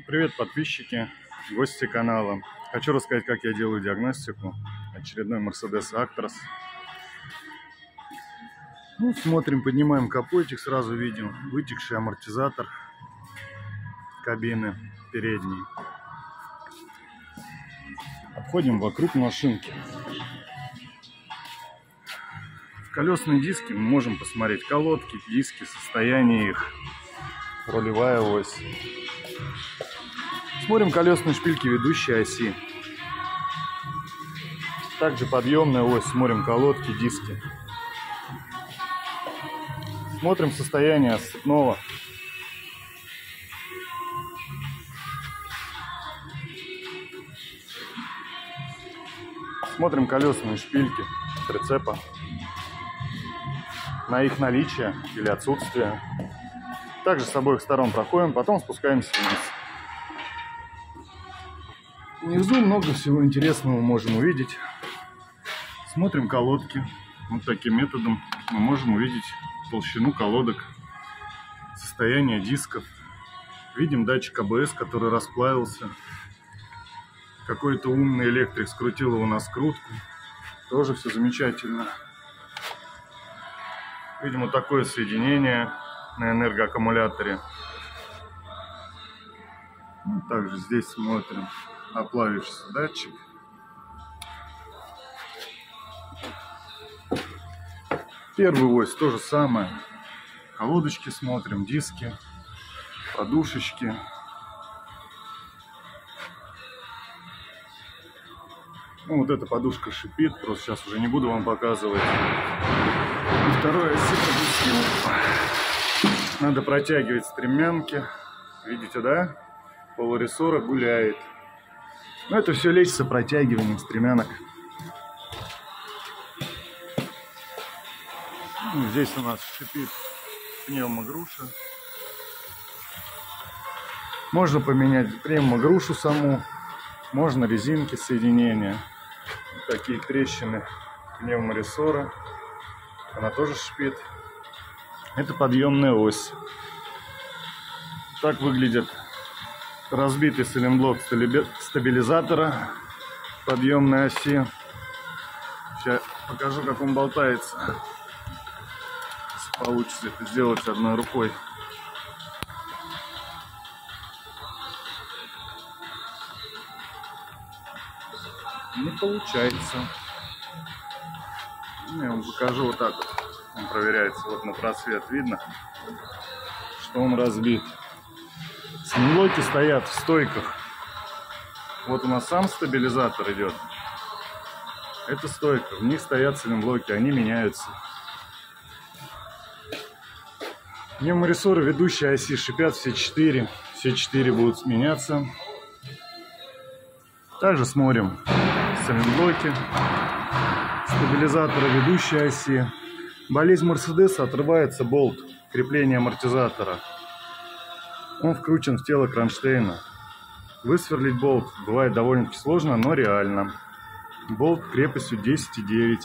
Привет, подписчики, гости канала. Хочу рассказать, как я делаю диагностику. Очередной Mercedes Actros. Ну, смотрим, поднимаем капотик, сразу видим вытекший амортизатор кабины передней. Обходим вокруг машинки. В колесные диски мы можем посмотреть колодки, диски, состояние их, рулевая ось. Смотрим колесные шпильки ведущей оси. Также подъемная ось, смотрим колодки, диски. Смотрим состояние сцепного. Смотрим колесные шпильки прицепа на их наличие или отсутствие. Также с обоих сторон проходим, потом спускаемся вниз. Внизу много всего интересного можем увидеть. Смотрим колодки. Вот таким методом мы можем увидеть толщину колодок, состояние дисков. Видим датчик АБС, который расплавился. Какой-то умный электрик скрутил его на скрутку. Тоже все замечательно. Видимо, такое соединение на энергоаккумуляторе. Ну, также здесь смотрим оплавившийся датчик. Первый ось то же самое. Колодочки смотрим, диски, подушечки. Ну, вот эта подушка шипит, просто сейчас уже не буду вам показывать. И второе Надо протягивать стремянки. Видите, да? Полурессора гуляет. Но это все лечится протягиванием стремянок. Ну, здесь у нас шипит пневмогруша. Можно поменять пневмогрушу саму, можно резинки соединения. Такие трещины пневморессоры. Она тоже шипит. Это подъемная ось. Так выглядит разбитый сайлентблок стабилизатора подъемной оси. Сейчас покажу, как он болтается. Если получится это сделать одной рукой. Не получается. Я вам покажу вот так вот. Он проверяется вот на просвет. Видно, что он разбит. Снимлоки стоят в стойках. Вот у нас сам стабилизатор идет. Это стойка. В них стоят сайлентблоки. Они меняются. Пневморессоры ведущие оси шипят все четыре. Все четыре будут меняться. Также смотрим сайлентблоки. Стабилизаторы ведущей оси. Болезнь Мерседеса отрывается болт крепления амортизатора. Он вкручен в тело кронштейна. Высверлить болт бывает довольно-таки сложно, но реально. Болт крепостью 10,9.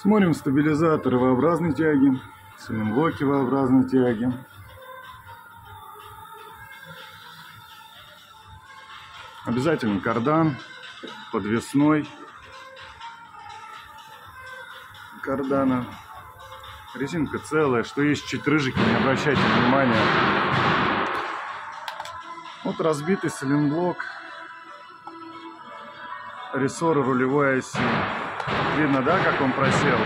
Смотрим стабилизаторы V-образной тяги, сайлентблоки V-образной тяги. Обязательно кардан, подвесной кардана. Резинка целая, что есть чуть рыжики, не обращайте внимания. Вот разбитый сайлентблок. Рессоры рулевой оси. Видно, да, как он просел?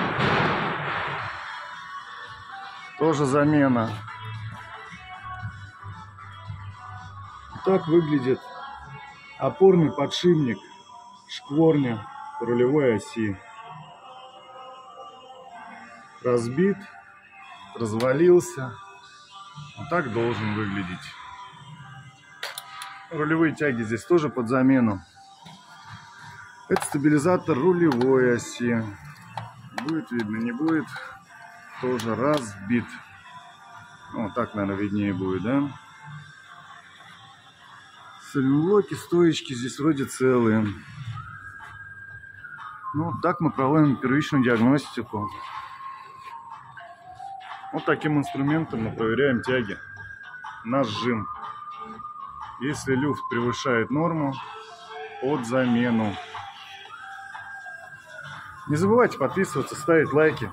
Тоже замена. Так выглядит опорный подшипник шкворня рулевой оси разбит, развалился. Вот так должен выглядеть. Рулевые тяги здесь тоже под замену. Это стабилизатор рулевой оси. Будет видно, не будет. Тоже разбит. Вот так, наверное, виднее будет, да? Сайлентблоки, стоечки здесь вроде целые. Ну, так мы проводим первичную диагностику. Вот таким инструментом мы проверяем тяги на сжим. Если люфт превышает норму, под замену. Не забывайте подписываться, ставить лайки.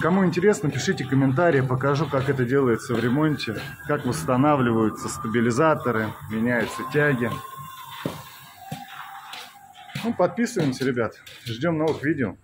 Кому интересно, пишите комментарии, покажу, как это делается в ремонте, как восстанавливаются стабилизаторы, меняются тяги. Ну, подписываемся, ребят. Ждем новых видео.